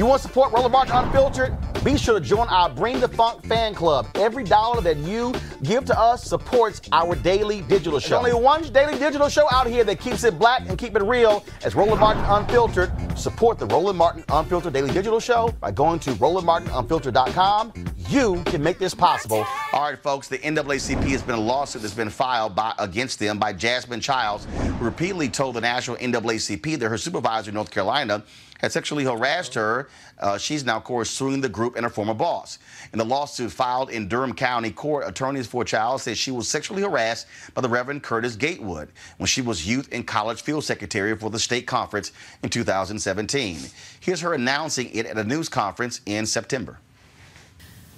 You want to support Roland Martin Unfiltered? Be sure to join our Bring the Funk fan club. Every dollar that you give to us supports our daily digital show. There's only one daily digital show out here that keeps it black and keep it real as Roland Martin Unfiltered. Support the Roland Martin Unfiltered Daily Digital Show by going to RolandMartinUnfiltered.com. You can make this possible. All right, folks, the NAACP has been a lawsuit that's been filed by, against them by Jazmyne Childs, who repeatedly told the national NAACP that her supervisor in North Carolina had sexually harassed her. Uh, she's now, of course, suing the group and her former boss. In the lawsuit filed in Durham County Court, attorneys for Child said she was sexually harassed by the Reverend Curtis Gatewood when she was youth and college field secretary for the state conference in 2017. Here's her announcing it at a news conference in September.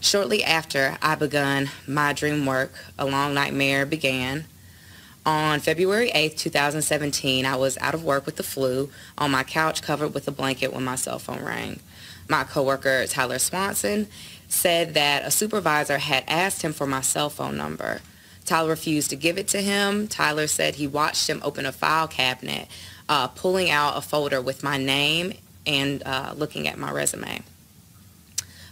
Shortly after I begun my dream work, a long nightmare began. On February 8, 2017, I was out of work with the flu on my couch covered with a blanket when my cell phone rang. My coworker, Tyler Swanson, said that a supervisor had asked him for my cell phone number. Tyler refused to give it to him. Tyler said he watched him open a file cabinet, uh, pulling out a folder with my name and uh, looking at my resume.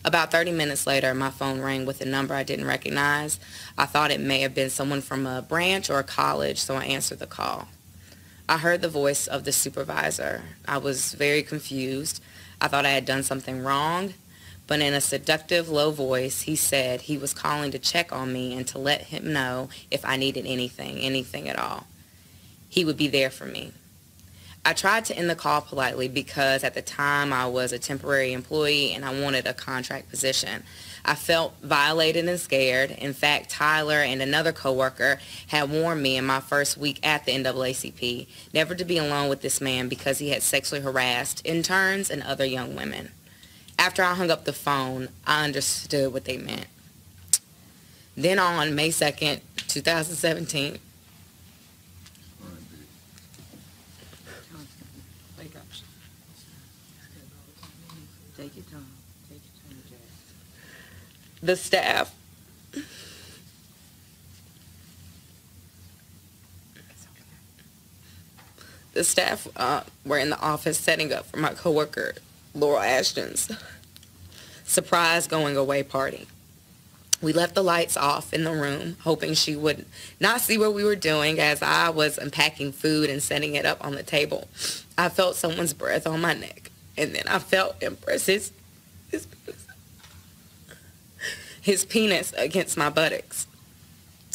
About 30 minutes later, my phone rang with a number I didn't recognize. I thought it may have been someone from a branch or a college, so I answered the call. I heard the voice of the supervisor. I was very confused. I thought I had done something wrong, but in a seductive, low voice, he said he was calling to check on me and to let him know if I needed anything, anything at all. He would be there for me. I tried to end the call politely because at the time I was a temporary employee and I wanted a contract position. I felt violated and scared. In fact, Tyler and another coworker had warned me in my first week at the NAACP never to be alone with this man because he had sexually harassed interns and other young women. After I hung up the phone, I understood what they meant. Then on May 2nd, 2017, the staff the staff uh, were in the office setting up for my coworker Laurel Ashton's surprise going away party. We left the lights off in the room, hoping she would not see what we were doing as I was unpacking food and setting it up on the table. I felt someone's breath on my neck, and then I felt Empress's his, his penis against my buttocks.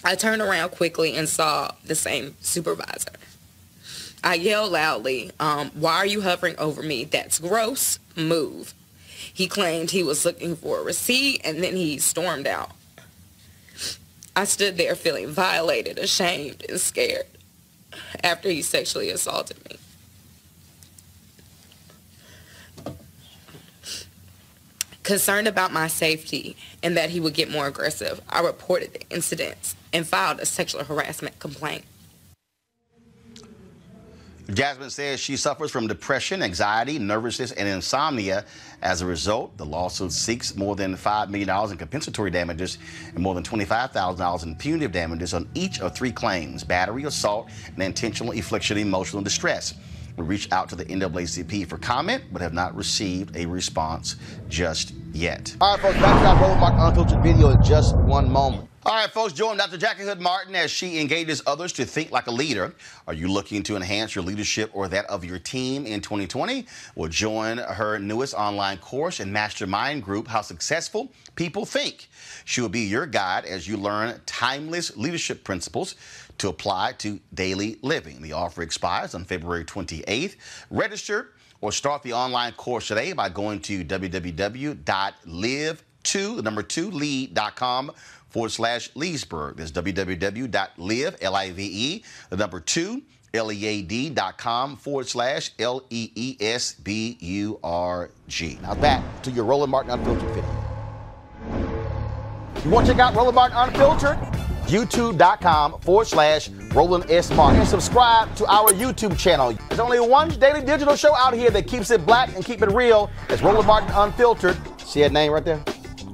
I turned around quickly and saw the same supervisor. I yelled loudly, um, why are you hovering over me? That's gross. Move. He claimed he was looking for a receipt and then he stormed out. I stood there feeling violated, ashamed, and scared after he sexually assaulted me. Concerned about my safety and that he would get more aggressive, I reported the incidents and filed a sexual harassment complaint. Jazmyne says she suffers from depression, anxiety, nervousness, and insomnia. As a result, the lawsuit seeks more than $5 million in compensatory damages and more than $25,000 in punitive damages on each of three claims battery, assault, and intentional infliction of emotional distress. We reached out to the NAACP for comment, but have not received a response just yet. All right, folks, back to Roland Martin Unfiltered video in just one moment. All right, folks, join Dr. Jacquie Hood Martin as she engages others to think like a leader. Are you looking to enhance your leadership or that of your team in 2020? Well, join her newest online course and mastermind group, How Successful People Think. She will be your guide as you learn timeless leadership principles to apply to daily living. The offer expires on February 28th. Register or start the online course today by going to www.live2, the number 2, lead.com forward slash Leesburg. That's www.live, L-I-V-E, the number 2, L-E-A-D.com forward slash L-E-E-S-B-U-R-G. Now back to your Roland Martin Unfiltered video. You want to check out Roland Martin Unfiltered? youtube.com forward slash Roland S. Martin. And subscribe to our YouTube channel. There's only one daily digital show out here that keeps it black and keep it real. It's Roland Martin Unfiltered. See that name right there?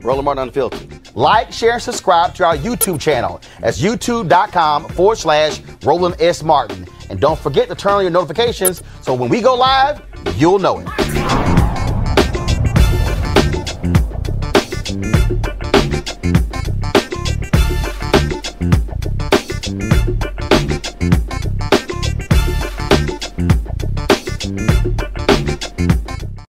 Roland Martin Unfiltered. Like, share, and subscribe to our YouTube channel. That's youtube.com forward slash Roland S. Martin. And don't forget to turn on your notifications so when we go live, you'll know it.